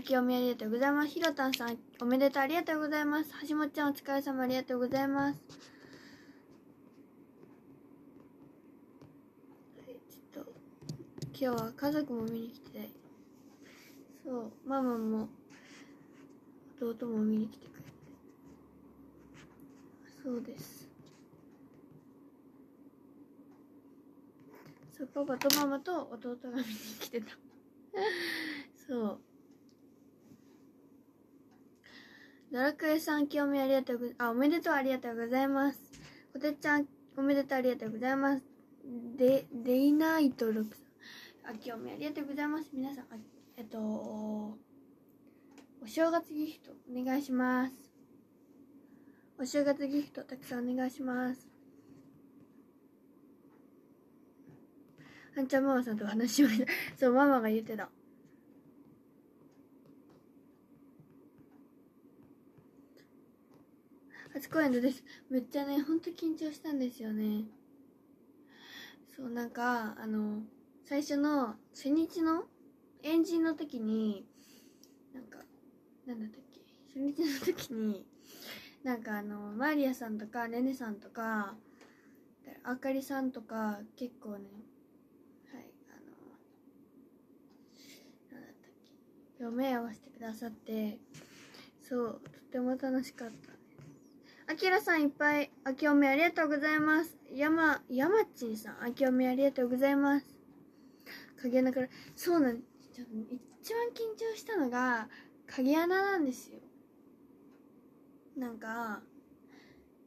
あきおみありがとうございます。ひろたんさん、おめでとうありがとうございます。はしもちゃんお疲れ様ありがとうございます。はいちょっと、今日は家族も見に来て、そう、ママも、弟も見に来てくれて。そうです。そう、パパとママと弟が見に来てた。そう。ドラクエさん、清めありがとうあ、おめでとうありがとうございます。こてっちゃん、おめでとうありがとうございます。で、デイナイト6さん。あ、清めありがとうございます。皆さん、あえっと、お正月ギフトお願いします。お正月ギフトたくさんお願いします。あんちゃんママさんと話しました。そう、ママが言ってた。初公演です。めっちゃね、ほんと緊張したんですよね。そう、なんか、あの、最初の初日のエンジンの時に、なんか、なんだったっけ？初日の時に、なんかあの、マリアさんとか、ねねさんとか、あかりさんとか、結構ね、はい、あの、なんだったっけ？目合わせてくださって、そう、とても楽しかった。あきらさんいっぱい、あきおめありがとうございます。やま、やまちんさん、あきおめありがとうございます。影穴から、そうなん、ちょっと一番緊張したのが、影穴なんですよ。なんか、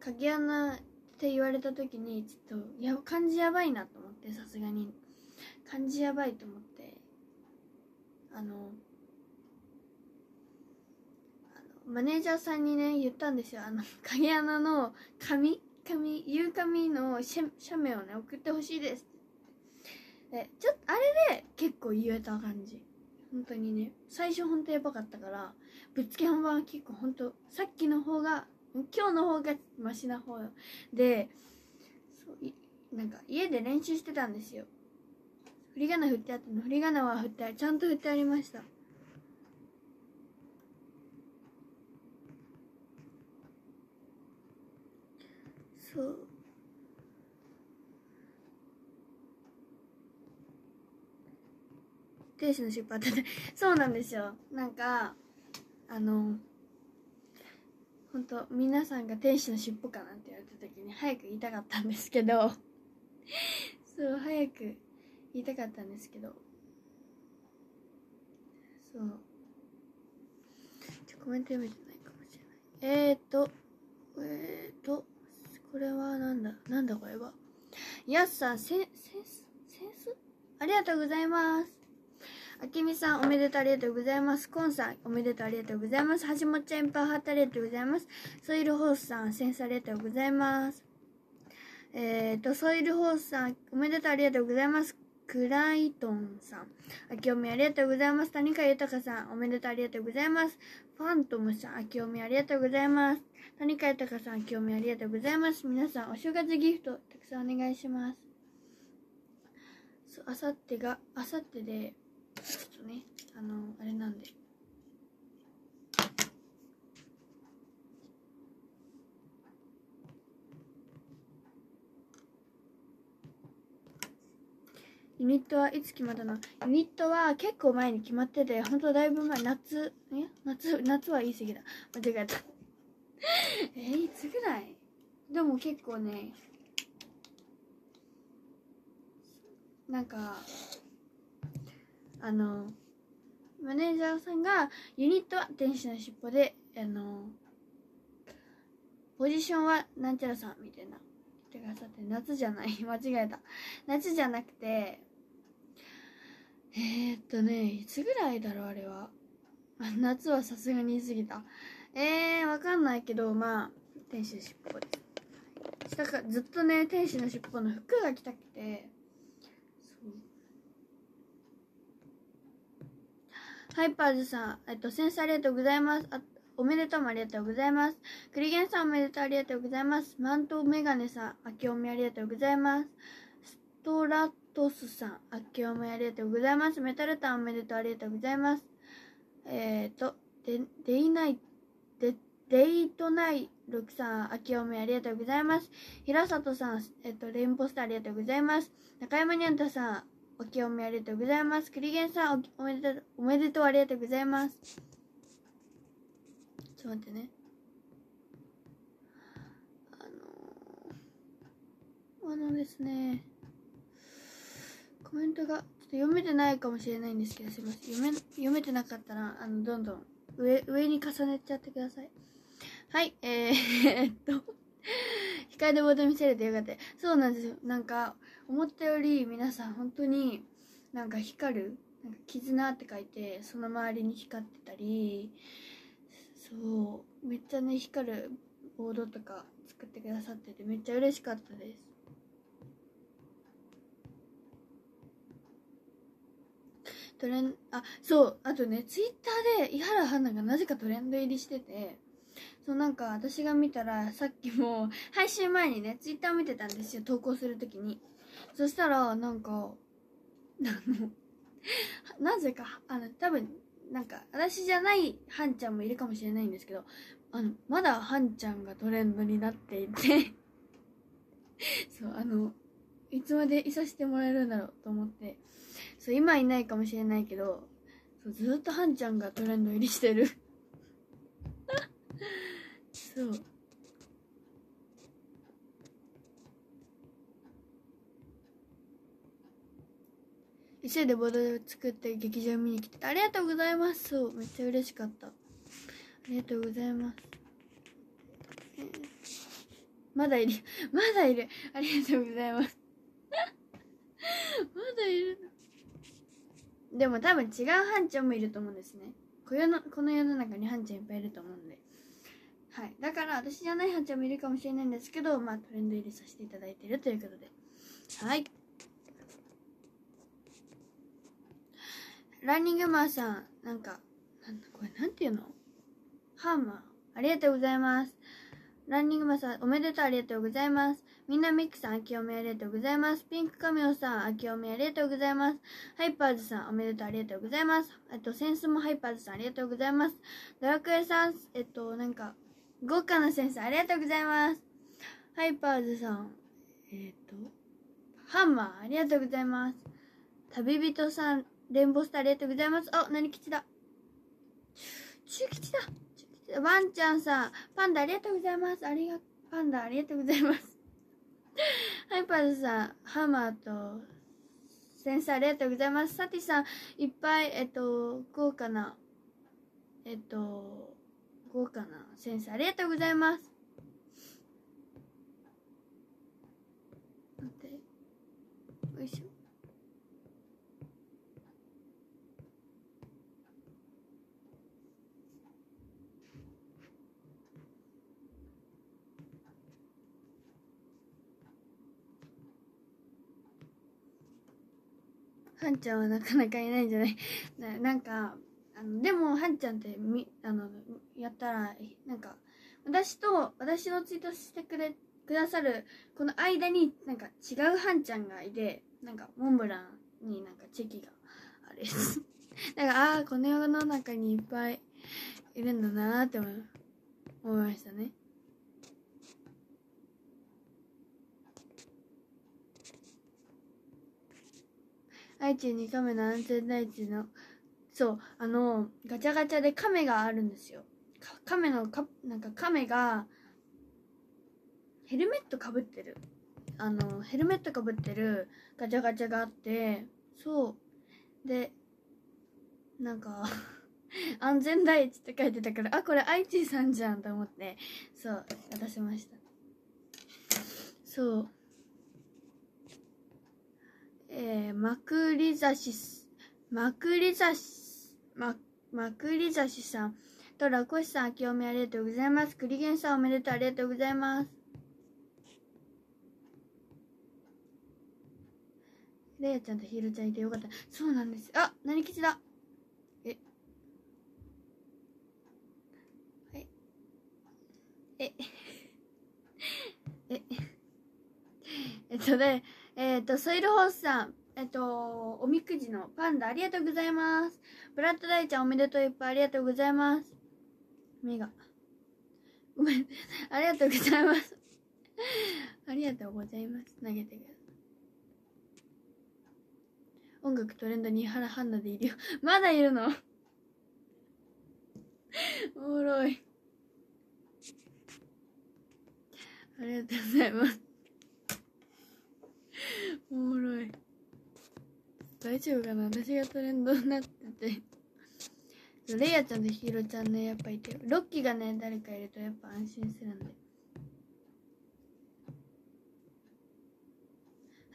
影穴って言われた時に、ちょっと、や、漢字やばいなと思って、さすがに。漢字やばいと思って、あの、マネージャーさんにね言ったんですよ。あの 影穴の紙紙言う紙の写写メをね送ってほしいですって。でちょっとあれで結構言えた感じ。本当にね。最初本当やばかったからぶっつけ本番は結構本当さっきの方が今日の方がマシな方でそういなんか家で練習してたんですよ。振り仮名振ってあっての。振り仮名は振ってちゃんと振ってありました。そう天使の尻尾当てそうなんですよ。なんかあの本当皆さんが天使の尻尾かなって言われた時に早く言いたかったんですけど。そう早く言いたかったんですけど。そう。ちょコメント読めてないかもしれない。えーとえーとこれはなんだ？なんだこれは？やすさんセンセスセンスありがとうございます。あきみさんおめでとうありがとうございます。コンさんおめでとうありがとうございます。はじもちゃんいっぱいハートありがとうございます。ソイルホースさんセンスありがとうございます。えーとソイルホースさんおめでとうありがとうございます。クライトンさんあきおみありがとうございます。谷川豊さんおめでとうありがとうございます。ファントムさんあきおみありがとうございます谷川豊さん、あきおみありがとうございます。皆さん、お正月ギフト、たくさんお願いします。あさってが、あさってで、ちょっとね、あの、あれなんで。ユニットはいつ決まったの？ユニットは結構前に決まってて、本当だいぶ前、夏、え？夏、夏は言い過ぎだ。間違えた。え、いつぐらい？でも結構ねなんかあのマネージャーさんがユニットは天使の尻尾であのポジションはなんちゃらさんみたいなってくださって夏じゃない。間違えた。夏じゃなくてえー、っとねいつぐらいだろうあれは夏はさすがに過ぎたえー、わかんないけど、まあ、天使の尻尾です。下かずっとね、天使の尻尾の服が着たくて、ハイパーズさん、えっと、センスありがとうございます。あおめでとうもありがとうございます。クリゲンさんおめでとうありがとうございます。マントメガネさん、あきおめありがとうございます。ストラットスさん、あきおめありがとうございます。メタルタンおめでとうありがとうございます。えっ、ー、と、デデイナイデデイトナイルクさん、あきおめありがとうございます。平里さん、えっ、ー、と、レインポスターありがとうございます。中山にゃんたさん、おきおめありがとうございます。クリゲンさん、おめでとう、おめでとうありがとうございます。ちょっと待ってね。あのー、あのですね、コメントがちょっと読めてないかもしれないんですけど、すいません。読め、読めてなかったら、あの、どんどん上、上に重ねちゃってください。はい、えー、っと、光でボード見せれてよかった。そうなんですよ。なんか、思ったより皆さん本当になんか光る、なんか絆って書いて、その周りに光ってたり、そう、めっちゃね、光るボードとか作ってくださってて、めっちゃ嬉しかったです。トレンあそうあとねツイッターで伊原花がなぜかトレンド入りしててそうなんか私が見たらさっきも 配信前にねツイッター見てたんですよ投稿するときに。そしたらなんかあの なぜかあの多分なんか私じゃないハンちゃんもいるかもしれないんですけどあのまだハンちゃんがトレンドになっていて。そうあのいつまでいさせてもらえるんだろうと思って。そう今いないかもしれないけどそうずっとハンちゃんがトレンド入りしてる。そう。店でボード作って劇場見に来てありがとうございます。そうめっちゃ嬉しかった。ありがとうございます、まだいる。まだいる。ありがとうございます。まだいるの。でも多分違うハンちゃんもいると思うんですね。このこの世の中にハンちゃんいっぱいいると思うんで。はい。だから私じゃないハンちゃんもいるかもしれないんですけどまあトレンド入りさせていただいているということで。はい。ランニングマンさんなんかなんだこれなんていうの？ハンマー。ありがとうございます。ランニングマンさんおめでとうありがとうございます。みんなミックさん、あきおめありがとうございます。ピンクカメオさん、あきおめありがとうございます。ハイパーズさん、おめでとうありがとうございます。えっと、センスもハイパーズさん、ありがとうございます。ドラクエさん、えっと、なんか、豪華なセンス、ありがとうございます。ハイパーズさん、えっと、ハンマー、ありがとうございます。旅人さん、レインボースター、ありがとうございます。あ、何吉だ。中吉だ。ワンちゃんさん、パンダありがとうございます。ありが、パンダありがとうございます。ハイパーズさん、ハンマーと、センスをありがとうございます。サティさん、いっぱい、えっと、豪華な、えっと、豪華なセンサーありがとうございます。待って。よいしょ。はんちゃんはなかなかいないんじゃない？ななんかあのでもはんちゃんってみあのやったらなんか私と私のツイートしてくれくださるこの間になんか違うはんちゃんがいてなんかモンブランになんかチェキがあれだ からああこの世の中にいっぱいいるんだなって思いましたね。愛知に亀の安全第一のそうあのガチャガチャで亀があるんですよ。亀のかなんか亀がヘルメットかぶってる。あのヘルメットかぶってるガチャガチャがあってそう。でなんか 安全第一って書いてたからあこれ愛知さんじゃんと思ってそう渡しました。そう。えー、マクリザシス、マクリザシ、マ、マクリザシさんとラコシさん、あきおめありがとうございます。クリゲンさんおめでとうありがとうございます。レイヤちゃんとヒーローちゃんいてよかった。そうなんです。あ、何吉だ。え。はい。え。え。えっとね、えっ、ー、と、ソイルホースさん、えっ、と、おみくじのパンダありがとうございます。ブラッド大ちゃんおめでとういっぱいありがとうございます。目が。ごめん。ありがとうございます。ありがとうございます。投げてください。音楽トレンドに原ハンナでいるよ。まだいるの？おもろい。ありがとうございます。おもろい。大丈夫かな？私がトレンドになってて。レイヤちゃんとヒーローちゃんねやっぱいて。ロッキーがね誰かいるとやっぱ安心するんで。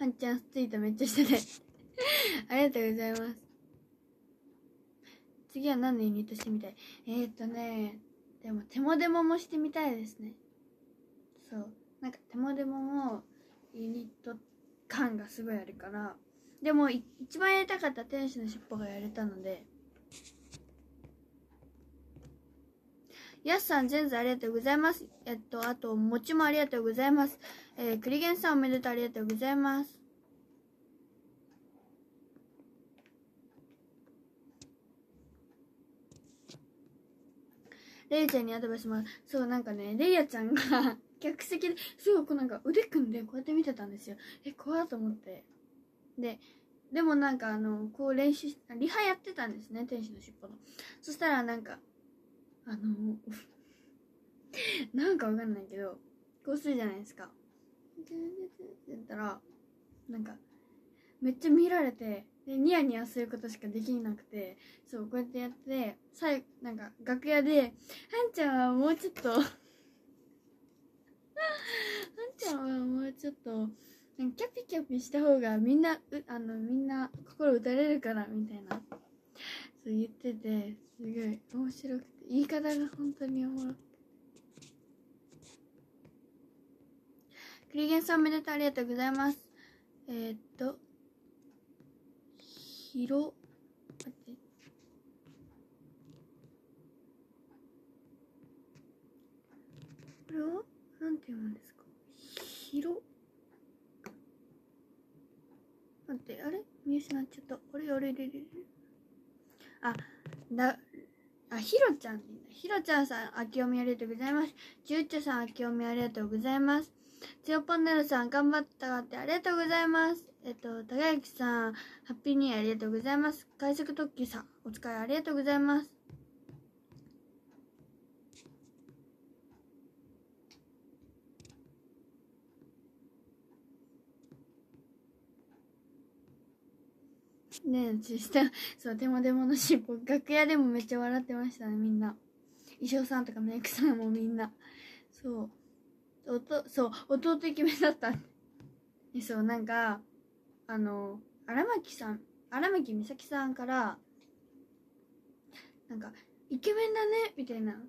はんちゃんツイートめっちゃしてね ありがとうございます。次は何のユニットしてみたい？えー、っとねでも手もデモもしてみたいですね。そう。なんか手もデモもユニットっ感がすごいあるからでも一番やりたかった天使の尻尾がやれたのでやすさん、全然ありがとうございます。えっと、あと、もちもありがとうございます。えー、クリゲンさんおめでとうありがとうございます。レイちゃんにアドバイスします。そう、なんかね、レイヤちゃんが客席ですごくなんか腕組んでこうやって見てたんですよ。え、怖いと思って。で、でもなんかあの、こう練習リハやってたんですね、天使の尻尾の。そしたらなんか、あの、なんかわかんないけど、こうするじゃないですか。って言ったら、なんか、めっちゃ見られて、で、ニヤニヤすることしかできなくて、そう、こうやってやって、最後、なんか、楽屋で、はんちゃんはもうちょっとんちゃんはもうちょっと、キャピキャピした方がみんな、あの、みんな心打たれるから、みたいな。そう言ってて、すごい面白くて、言い方が本当におもろくて。クリゲンさんおめでとうありがとうございます。えー、っと、ひろ、待って。これは？なんて読むんですか？ひろ。待って、あれ？見失っちゃった。あれあれれれれ。あ、だ、あ、ひろちゃんひろちゃんさん、あきおみありがとうございます。じゅうちょさん、あきおみありがとうございます。つよぽんねるさん、頑張ったがってありがとうございます。えっと、高之さん、ハッピーニーありがとうございます。快速特急さん、お疲れありがとうございます。ねえ、ちした、そう、でもでもの尻尾、楽屋でもめっちゃ笑ってましたね、みんな。衣装さんとかメイクさんもみんな。そう。音、そう、弟イケメンだった。そう、なんか、あの、荒牧さん、荒牧美咲さんから、なんか、イケメンだね、みたいな、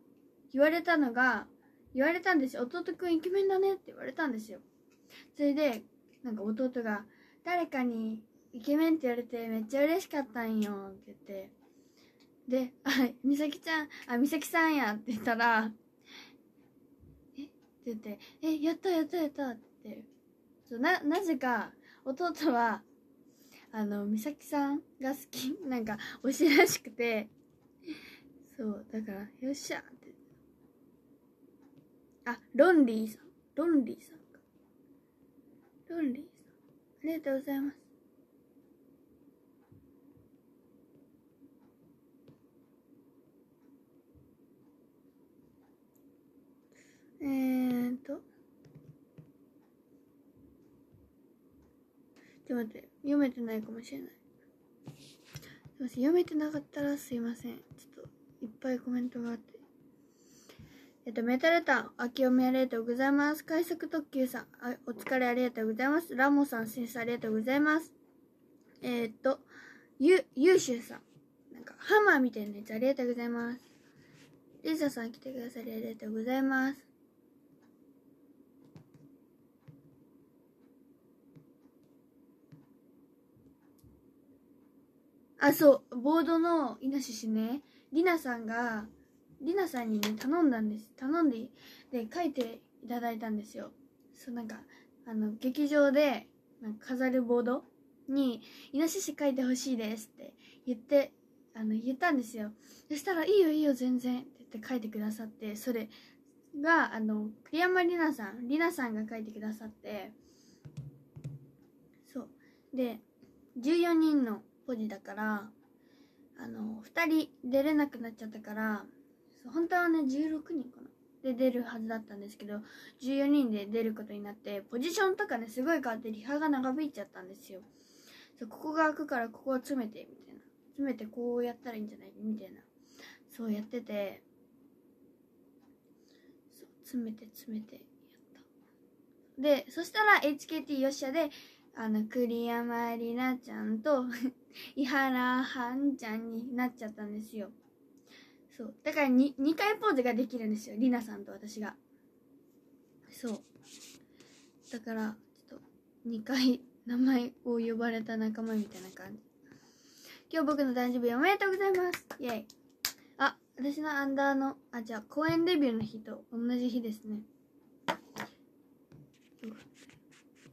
言われたのが、言われたんですよ。弟くんイケメンだねって言われたんですよ。それで、なんか弟が、誰かにイケメンって言われてめっちゃ嬉しかったんよって言って。で、あ、美咲ちゃん、あ、美咲さんやって言ったら、え？って言って、え、やったやったやったって。そうな、なぜか、弟は、あの、美咲さんが好き、なんか、推しらしくて、そう、だから、よっしゃって。あ、ロンリーさん。ロンリーさんか。ロンリーさん。ありがとうございます。えーと。ちょっと待って、読めてないかもしれない。すいません、読めてなかったらすいません。ちょっと、いっぱいコメントがあって。えっと、メタルタン、あきおみありがとうございます。快速特急さん、あお疲れありがとうございます。ラモさん、先生ありがとうございます。えー、っと、ゆ、ゆうしゅうさん。なんか、ハンマーみたいなやつありがとうございます。リザさん来てくださりありがとうございます。あ、そう、ボードのイノシシね、りなさんが、りなさんにね、頼んだんです。頼んで、で、書いていただいたんですよ。そう、なんか、あの、劇場で、なんか飾るボードに、イノシシ書いてほしいですって言ってあの言ったんですよそしたら「いいよいいよ全然」って言って書いてくださってそれがあの栗山里奈さん里奈さんが書いてくださってそうで14人のポジだからあの2人出れなくなっちゃったから本当はね16人かな。で出るはずだったんですけど14人で出ることになってポジションとかねすごい変わってリハが長引いちゃったんですよ。そうここが開くからここを詰めてみたいな。詰めてこうやったらいいんじゃない？みたいな。そうやってて。そう詰めて詰めてやった。でそしたら HKT よっしゃであの栗山里奈ちゃんと 伊原はんちゃんになっちゃったんですよ。そう。だから 2, 2回ポーズができるんですよ。りなさんと私が。そう。だからちょっと2回名前を呼ばれた仲間みたいな感じ。今日僕の誕生日おめでとうございます。イェイ。あ私のアンダーのあじゃあ公演デビューの日と同じ日ですね。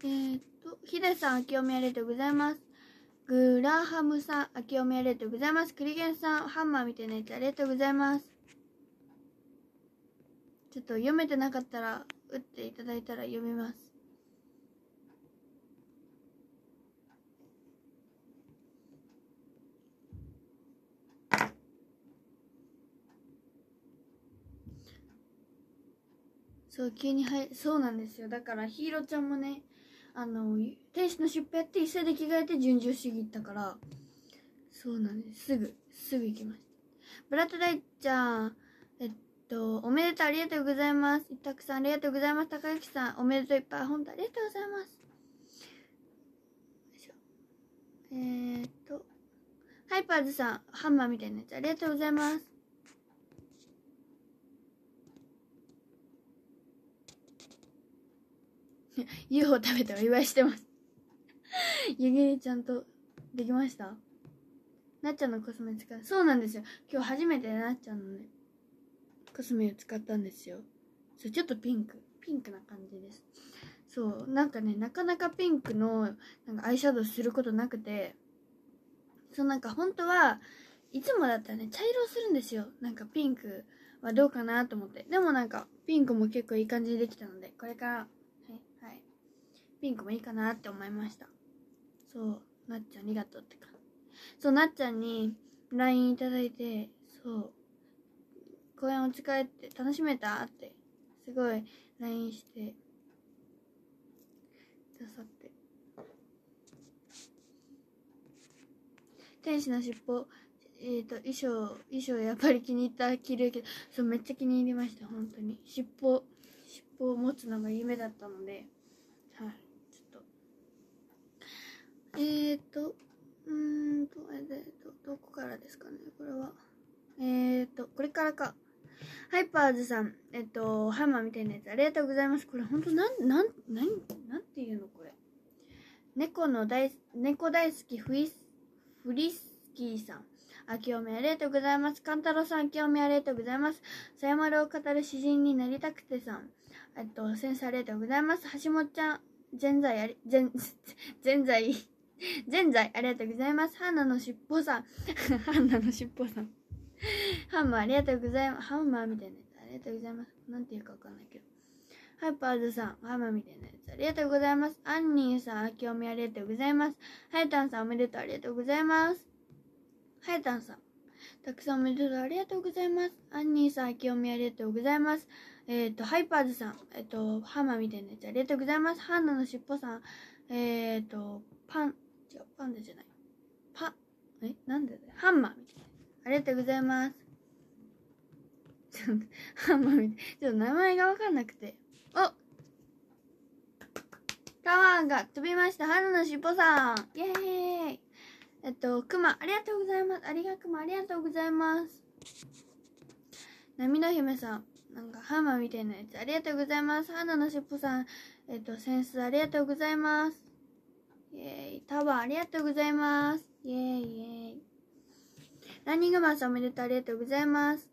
えー、っとヒデさん明けおめありがとうございますグラハムさん、明けおめありがとうございます。クリゲンさん、ハンマーみたいなやつありがとうございます。ちょっと読めてなかったら、打っていただいたら読みます。そう、急にはい、そうなんですよ。だからヒーローちゃんもね、あの天使の疾病やって一斉で着替えて順々主義行ったからそうなんです。すぐすぐ行きました。ブラッドダイちゃんえっとおめでとうありがとうございます。たくさんありがとうございます。高之さんおめでとういっぱい。本当ありがとうございます。えー、っとハイパーズさんハンマーみたいなやつ。ありがとうございます。UFO 食べてお祝いしてます。湯切りちゃんとできました？なっちゃんのコスメ使う。そうなんですよ。今日初めてなっちゃんのねコスメを使ったんですよ。そうちょっとピンク。ピンクな感じです。そうなんかねなかなかピンクのなんかアイシャドウすることなくてそうなんか本当はいつもだったらね茶色するんですよ。なんかピンクはどうかなと思って。でもなんかピンクも結構いい感じでできたのでこれからピンクもいいかなって思いました。そう。なっちゃんありがとうってかそうなっちゃんに LINE いただいてそう。公演お疲れって楽しめた？ってすごい LINE してくださって。天使の尻尾えっ、ー、と衣装衣装やっぱり気に入った着るけどそうめっちゃ気に入りました本当に。尻尾尻尾を持つのが夢だったのではいえーと、うーんと、えーと、どこからですかね、これは。えーと、これからか。ハイパーズさん、えっと、ハンマーみたいなやつ、ありがとうございます。これ、ほんと、なん、なん、なん、なんていうのこれ。猫の大、猫大好きフイス、フリスキーさん。あきおめありがとうございます。カンタロさん、あきおめありがとうございます。さやまるを語る詩人になりたくてさん。えっと、先生ありがとうございます。橋本ちゃん、ぜ在あり、ぜん、ぜんざい。現在、ありがとうございます。ハンナの尻尾さん。ハンナの尻尾さん。ハンマーありがとうございます。ハンマーみたいなやつ。ありがとうございます。なんていうかわかんないけど。ハイパーズさん、ハンマーみたいなやつ。ありがとうございます。アンニーさん、あきおみありがとうございます。ハイタンさん、おめでとう。ありがとうございます。ハイタンさん、たくさんおめでとう。ありがとうございます。アンニーさん、あきおみありがとうございます。えっ、ー、と、ハイパーズさん、えっ、ー、と、ハンマーみたいなやつ。ありがとうございます。ハンナの尻尾さん、えっ、ー、と、パン、違う、パンダじゃない。パ、えなんでハンマーみたいな。ありがとうございます。ちょっと、ハンマーみたいちょっと名前がわかんなくて。おタワーが飛びました。春のしっぽさん。イェーイえっと、くま、ありがとうございます。ありがくま、ありがとうございます。涙姫さん。なんか、ハンマーみたいなやつ。ありがとうございます。花のしっぽさん。えっと、センスありがとうございます。イェーイ。タワーありがとうございます。イェーイイェーイ。ランニングマンさんおめでとうありがとうございます。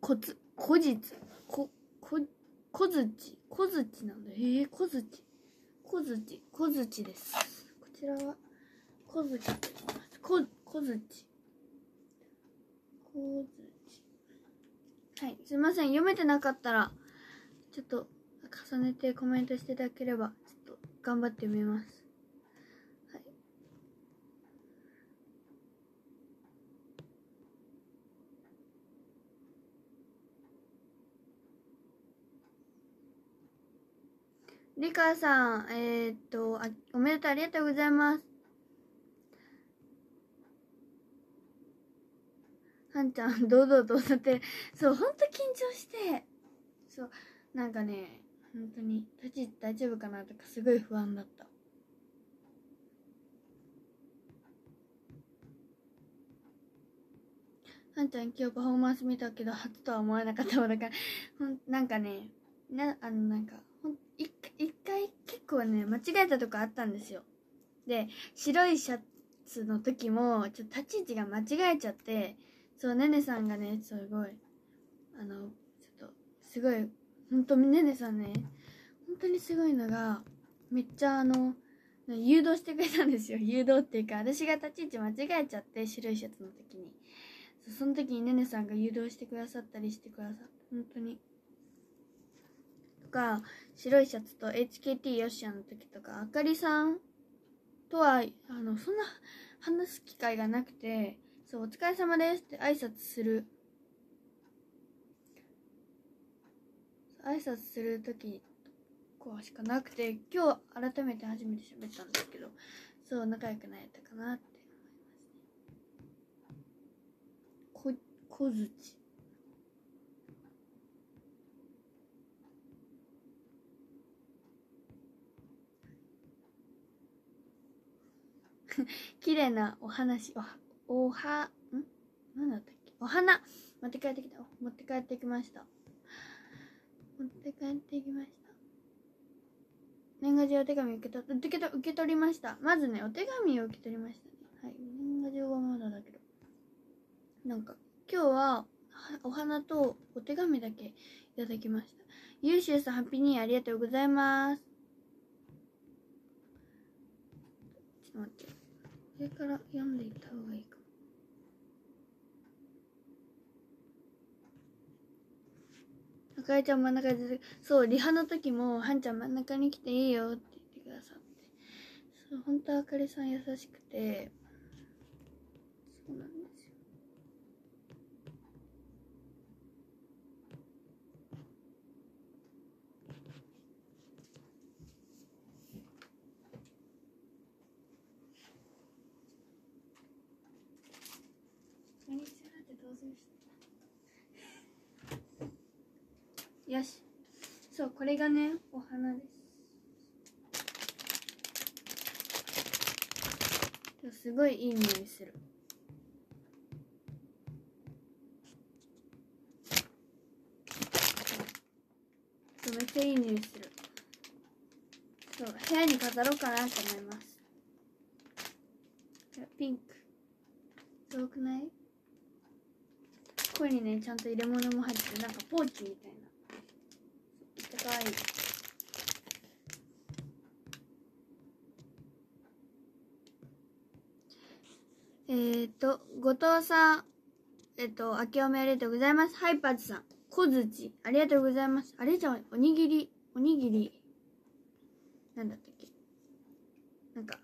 こつ、こじつ、こ、こ、こづち、こづちなんだ。えー、こづち。こづち、こづちです。こちらは、こづちと言います。こ、こづち。こづち。はい、すいません。読めてなかったら、ちょっと、重ねてコメントしていただければ、ちょっと、頑張って読みます。はい。リカさん、えー、っとあ、おめでとう、ありがとうございます。はんちゃん、堂々と歌って。そう、ほんと緊張して。そう、なんかね、本当に、立ち大丈夫かなとか、すごい不安だった。はんちゃん、今日パフォーマンス見たけど、初とは思わなかったもんだから、ほん、なんかね、な、あの、なんか、ほん、一回、一回結構ね、間違えたとこあったんですよ。で、白いシャツの時も、ちょっと立ち位置が間違えちゃって、そう、ねねさんがね、すごい、あの、ちょっと、すごい、ほんと、ねねさんね、本当にすごいのが、めっちゃあの、誘導してくれたんですよ。誘導っていうか、私が立ち位置間違えちゃって、白いシャツの時に。その時にねねさんが誘導してくださったりしてくださって、本当に。とか、白いシャツと HKT ヨッシャの時とか、あかりさんとは、あの、そんな話す機会がなくて、そう、お疲れ様ですって挨拶する。挨拶する時こうしかなくて、今日改めて初めて喋ったんですけど、そう、仲良くなれたかなって思いますね。こ、こづち。綺麗なお話、お、おは、ん？なんだったっけ？お花持って帰ってきた。持って帰ってきました。持って帰ってきました。年賀状お手紙受け取受け取受け取りました。まずね、お手紙を受け取りましたね。はい。年賀状はまだだけど。なんか、今日は、お花とお手紙だけいただきました。ゆうしゅうさん、ハッピーニーありがとうございます。ちょっと待って。上から読んでいった方がいいかも。あかりちゃん真ん中で、そう、リハの時も、はんちゃん真ん中に来ていいよって言ってくださって。そう、本当あかりさん優しくて、そうなんですよ。こんにちはってどうぞして。よし。そう、これがね、お花です。すごいいい匂いする。めっちゃいい匂いする。そう、部屋に飾ろうかなと思います。ピンク。すごくない？ここにね、ちゃんと入れ物も入ってる。なんかポーチみたいな。めっちゃかわい。えーと、後藤さん、えっと、明けおめありがとうございます。ハイパーズさん、小槌、ありがとうございます。あれじゃん、おにぎり、おにぎり、なんだったっけ？なんか、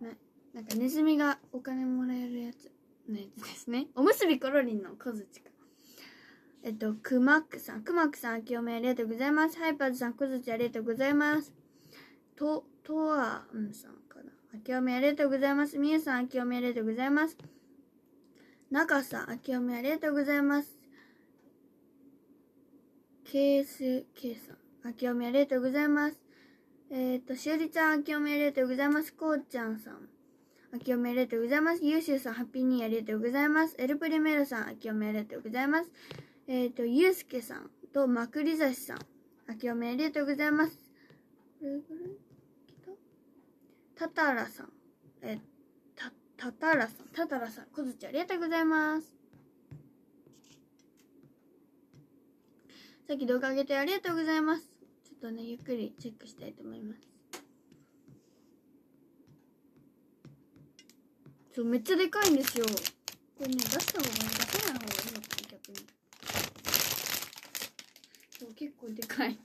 な、なんかネズミがお金もらえるやつのやつですね。おむすびコロリンの小槌か。えっと、くまくさん、くまくさん、あきおめありがとうございます。ハイパーズさん、小槌ありがとうございます。と、とわんさんかな。あきおめありがとうございます。みゆさん、あきおめありがとうございます。なかさん、あきおめありがとうございます。けいすけいさん、あきおめありがとうございます。えっ、と、しおりちゃん、あきおめありがとうございます。こうちゃんさん、あきおめありがとうございます。ゆうしゅうさん、ハッピーニーありがとうございます。エルプリメルさん、あきおめありがとうございます。えっ、と、ゆうすけさんとまくりざしさん、あきおめありがとうございます。これぐらいた？たたらさん、え、た、たたらさん、たたらさん、こずちありがとうございます。さっき動画上げてありがとうございます。ちょっとね、ゆっくりチェックしたいと思います。そう、めっちゃでかいんですよ。これね、出した方がいい、出せない方がのかな、逆に。そう、結構でかい。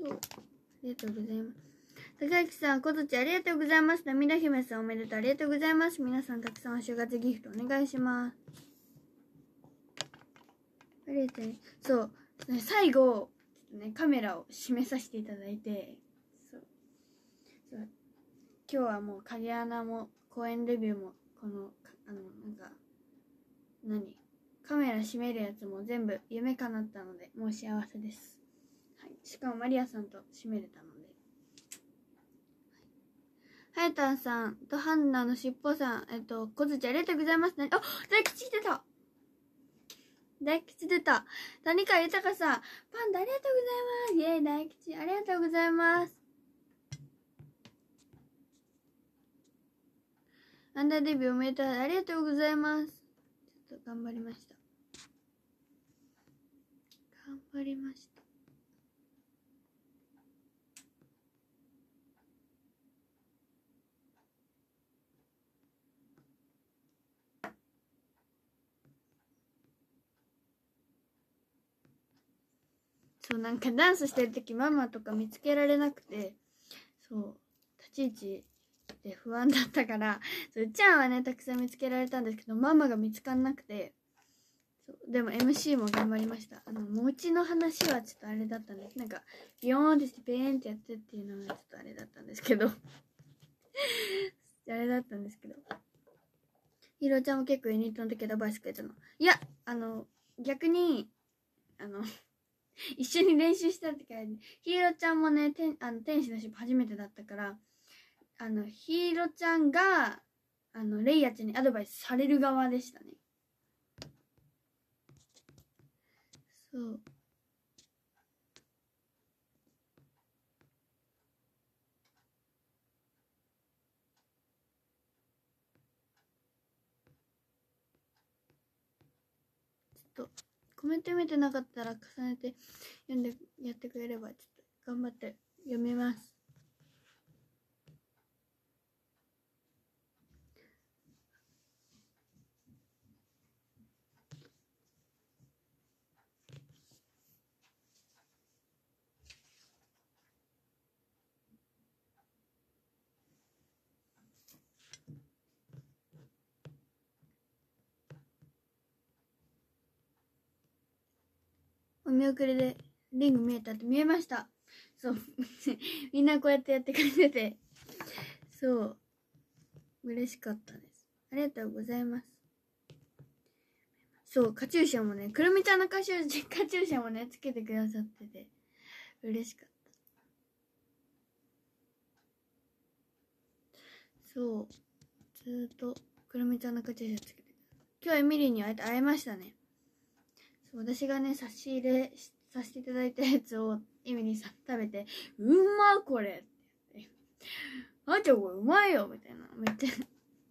そう。ありがとうございます。高木さん、こずちありがとうございます。涙姫さんおめでとう。ありがとうございます。皆さんたくさんお正月ギフトお願いします。ありがとう。そう。最後、ちょっとね、カメラを閉めさせていただいて、そう。そう今日はもう影穴も公演レビューもこのあのなんか何？カメラ閉めるやつも全部夢叶ったのでもう幸せです、はい、しかもマリアさんと閉めれたので。はやたんさんとハンナのしっぽさんえっとこずちありがとうございます。ねあ大吉出た。大吉出た。谷川豊さんパンダありがとうございます。イエーイ大吉ありがとうございます。アンダーデビューおめでとう。ありがとうございます。ちょっと頑張りました。頑張りました。そう、なんかダンスしてる時ママとか見つけられなくて、そう、立ち位置で不安だったから、そうちゃんはね、たくさん見つけられたんですけど、ママが見つかんなくて、そうでも MC も頑張りました。あの、餅の話はちょっとあれだったんです。なんか、ビヨーンってしてペーンってやってっていうのがちょっとあれだったんですけど、あれだったんですけど、ひろちゃんも結構ユニットの時アドバイスくれたの。いや、あの、逆に、あの、一緒に練習したってから、ひろちゃんもね、天あの天使の尻初めてだったから、あの、ヒーロちゃんが、あの、レイヤちゃんにアドバイスされる側でしたね。そう。ちょっと、コメント見てなかったら重ねて読んでやってくれれば、ちょっと頑張って読みます。見送りでリング見えたって見えました。そう。みんなこうやってやってくれてて、そう。嬉しかったです。ありがとうございます。そう、カチューシャもね、くるみちゃんのカチューシャ、カチューシャもね、つけてくださってて、嬉しかった。そう。ずーっと、くるみちゃんのカチューシャつけて。今日エミリーに会え会えましたね。そう私がね差し入れさせていただいたやつをエミリーさん食べて「うまっこれ!」って言って「あちゃんこれうまいよ!」みたいなめっちゃ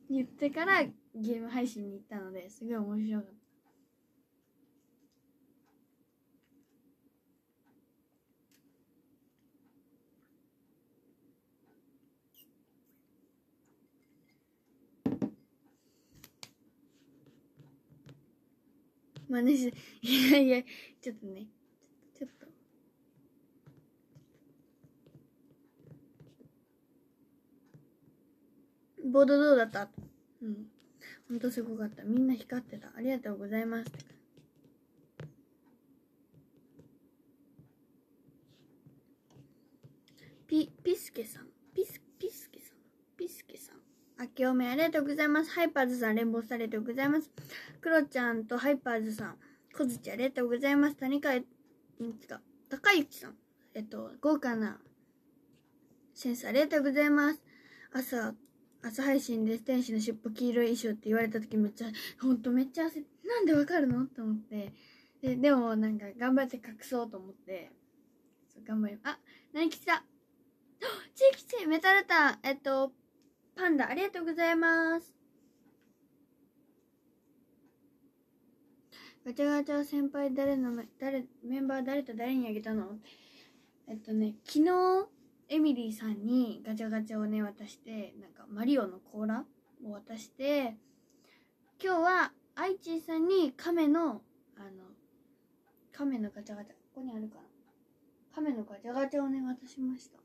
言ってからゲーム配信に行ったのですごい面白かった。真似し、いやいや、ちょっとね、ちょっと。ボードどうだった？うん。ほんとすごかった。みんな光ってた。ありがとうございます。ピ、ピスケさん。ピス、ピスケさん。ピスケさん。あけおめありがとうございます。ハイパーズさん連合されてございます。クロちゃんとハイパーズさん、コズちありがとうございます。谷川、ん違う、高幸さん、えっと、豪華なセンスありがとうございます。朝、朝配信で天使の尻尾黄色い衣装って言われた時めっちゃ、ほんとめっちゃ焦って、なんでわかるの？と思って。で、でもなんか頑張って隠そうと思って、頑張り、あ、何吉だちいきちメタルタン、えっと、パンダありがとうございます。ガチャガチャ先輩誰の誰メンバー誰と誰にあげたの？えっとね昨日エミリーさんにガチャガチャをね渡してなんかマリオの甲羅を渡して今日はアイチーさんに亀のあの亀のガチャガチャここにあるかな？亀のガチャガチャをね渡しました。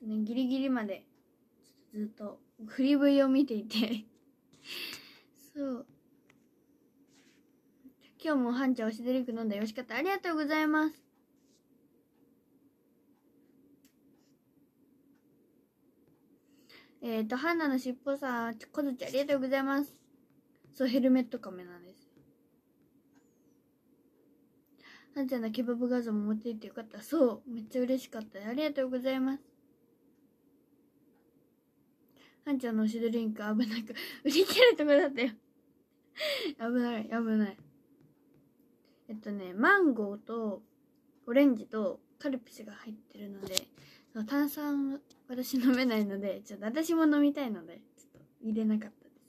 ちょっとねギリギリまでちょっとずっとフリ V を見ていて そう今日もハンちゃん推しドリンク飲んだよしかったありがとうございますえっ、ー、と、ハンナのしっぽさん、こずちありがとうございます。そう、ヘルメットカメなんです。ハンちゃんのケバブ画像も持っていってよかった。そう、めっちゃ嬉しかった。ありがとうございます。ハンちゃんの推しドリンク危なく、売り切れるとこだったよ。危ない、危ない。えっとね、マンゴーとオレンジとカルピスが入ってるので、炭酸私飲めないので、ちょっと私も飲みたいので、ちょっと入れなかったです。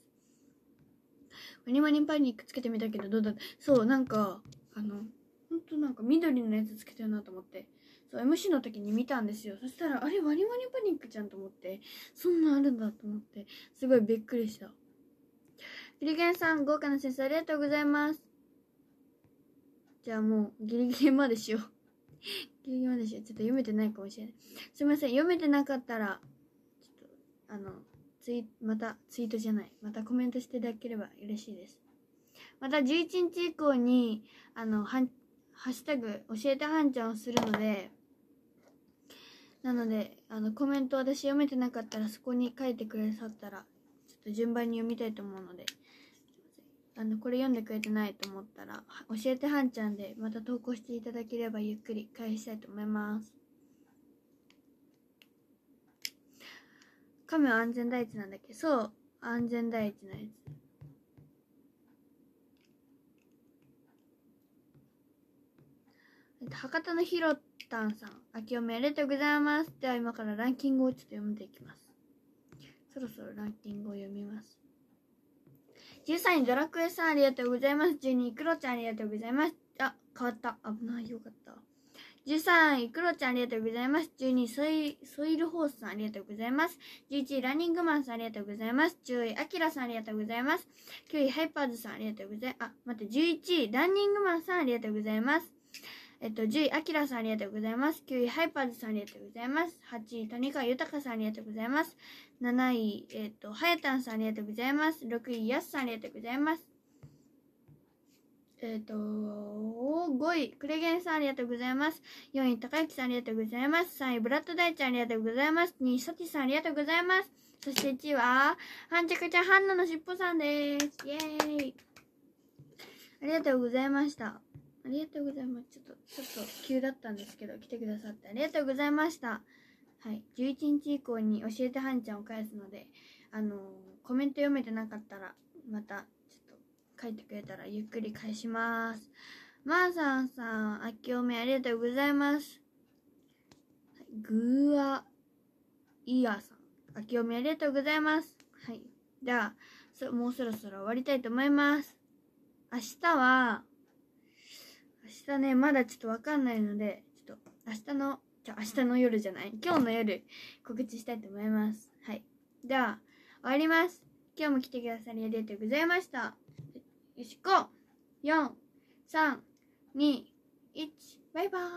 ワニワニパニックつけてみたけどどうだった？そう、なんか、あの、ほんとなんか緑のやつつけてるなと思って、そう、MC の時に見たんですよ。そしたら、あれ、ワニワニパニックじゃんと思って、そんなんあるんだと思って、すごいびっくりした。クリゲンさん、豪華な先生ありがとうございます。じゃあもう、ギリギリまでしよう。ギリギリまでしよう。ちょっと読めてないかもしれない。すいません。読めてなかったら、ちょっと、あの、ツイ、また、ツイートじゃない。またコメントしていただければ嬉しいです。また11日以降に、あの、ハッシュタグ、教えてはんちゃんをするので、なので、あの、コメント私読めてなかったらそこに書いてくださったら、ちょっと順番に読みたいと思うので、あの、これ読んでくれてないと思ったら、教えてはんちゃんでまた投稿していただければゆっくり返したいと思います。亀は安全第一なんだっけ？そう、安全第一のやつ。博多のひろたんさん、あきおめありがとうございます。では今からランキングをちょっと読んでいきます。そろそろランキングを読みます。13位、ドラクエさんありがとうございます。12位、クロちゃんありがとうございます。あ、変わった。危ない、よかった。13位、クロちゃんありがとうございます。12位、ソイソイルホースさんありがとうございます。11位、ランニングマンさんありがとうございます。10位、アキラさんありがとうございます。9位、ハイパーズさんありがとうございます。あ、待って、11位、ランニングマンさんありがとうございます。えっと、10位、アキラさんありがとうございます。9位、ハイパーズさんありがとうございます。8位、谷川豊さんありがとうございます。7位、えっと、はやたんさんありがとうございます。6位、やすさんありがとうございます。えっ、と、5位、クレゲンさんありがとうございます。4位、高幸さんありがとうございます。3位、ブラッド大ちゃんありがとうございます。2位、ソティさんありがとうございます。そして1位は、はんちゃくちゃハンナのしっぽさんです。イェーイ。ありがとうございました。ありがとうございます。ちょっと、ちょっと急だったんですけど、来てくださってありがとうございました。はい。11日以降に教えてはんちゃんを返すので、あのー、コメント読めてなかったら、またちょっと書いてくれたらゆっくり返します。まー、さんさん、あきおめありがとうございます。グーアイヤーさん、あきおめありがとうございます。はい。じゃあ、そもうそろそろ終わりたいと思います。明日は、明日ね、まだちょっとわかんないので、ちょっと明日の、じゃ明日の夜じゃない、今日の夜告知したいと思います。はい。では、終わります。今日も来てくださりありがとうございました。よし、こ、4、3、2、1、バイバーイ。